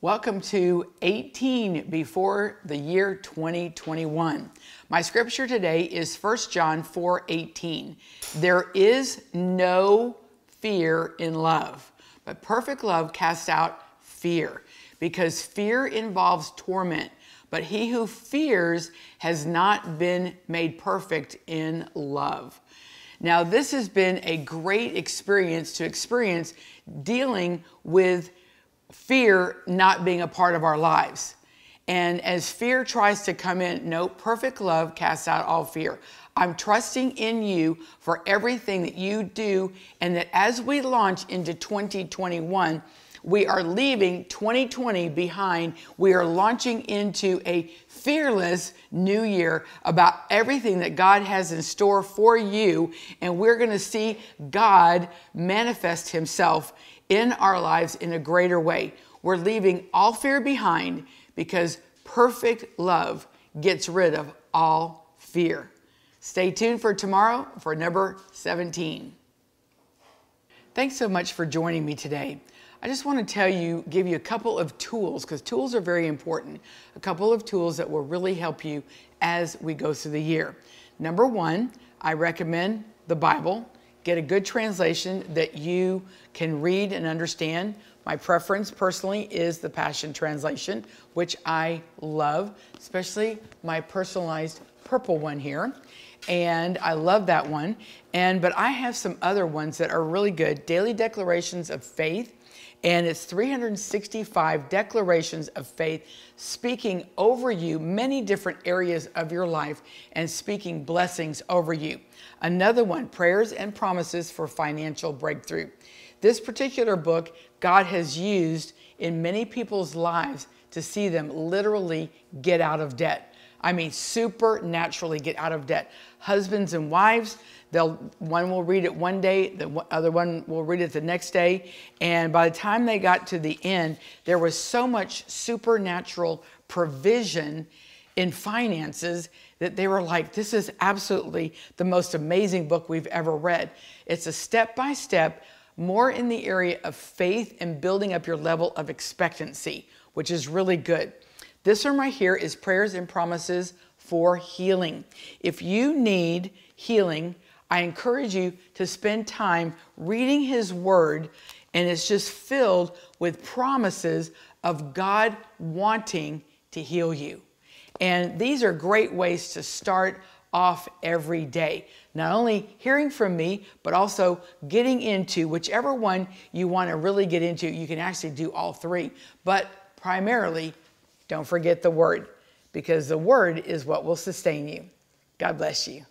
welcome to 18 before the year 2021. My scripture today is 1 John 4:18. There is no fear in love, but perfect love casts out fear, because fear involves torment. But he who fears has not been made perfect in love. Now, this has been a great experience to experience dealing with fear not being a part of our lives. And as fear tries to come in, no, perfect love casts out all fear. I'm trusting in you for everything that you do, and that as we launch into 2021, we are leaving 2020 behind. We are launching into a fearless new year about everything that God has in store for you. And we're going to see God manifest Himself in our lives in a greater way. We're leaving all fear behind because perfect love gets rid of all fear. Stay tuned for tomorrow for number 17. Thanks so much for joining me today. I just want to tell you, give you a couple of tools, because tools are very important. A couple of tools that will really help you as we go through the year. Number one, I recommend the Bible. Get a good translation that you can read and understand. My preference personally is the Passion Translation, which I love, especially my personalized purple one here. And I love that one. And but I have some other ones that are really good. Daily Declarations of Faith and it's 365 declarations of faith speaking over you many different areas of your life and speaking blessings over you. Another one, prayers and promises for financial breakthrough. This particular book, God has used in many people's lives to see them literally get out of debt. I mean, supernaturally get out of debt. Husbands and wives, they'll one will read it one day, the other one will read it the next day, and by the time they got to the end, there was so much supernatural provision in finances that they were like, this is absolutely the most amazing book we've ever read. It's a step by step, more in the area of faith and building up your level of expectancy, which is really good. This one right here is prayers and promises for healing. If you need healing, I encourage you to spend time reading His Word, and it's just filled with promises of God wanting to heal you. And these are great ways to start off every day. Not only hearing from me, but also getting into whichever one you want to really get into. You can actually do all three, but primarily, don't forget the Word because the Word is what will sustain you. God bless you.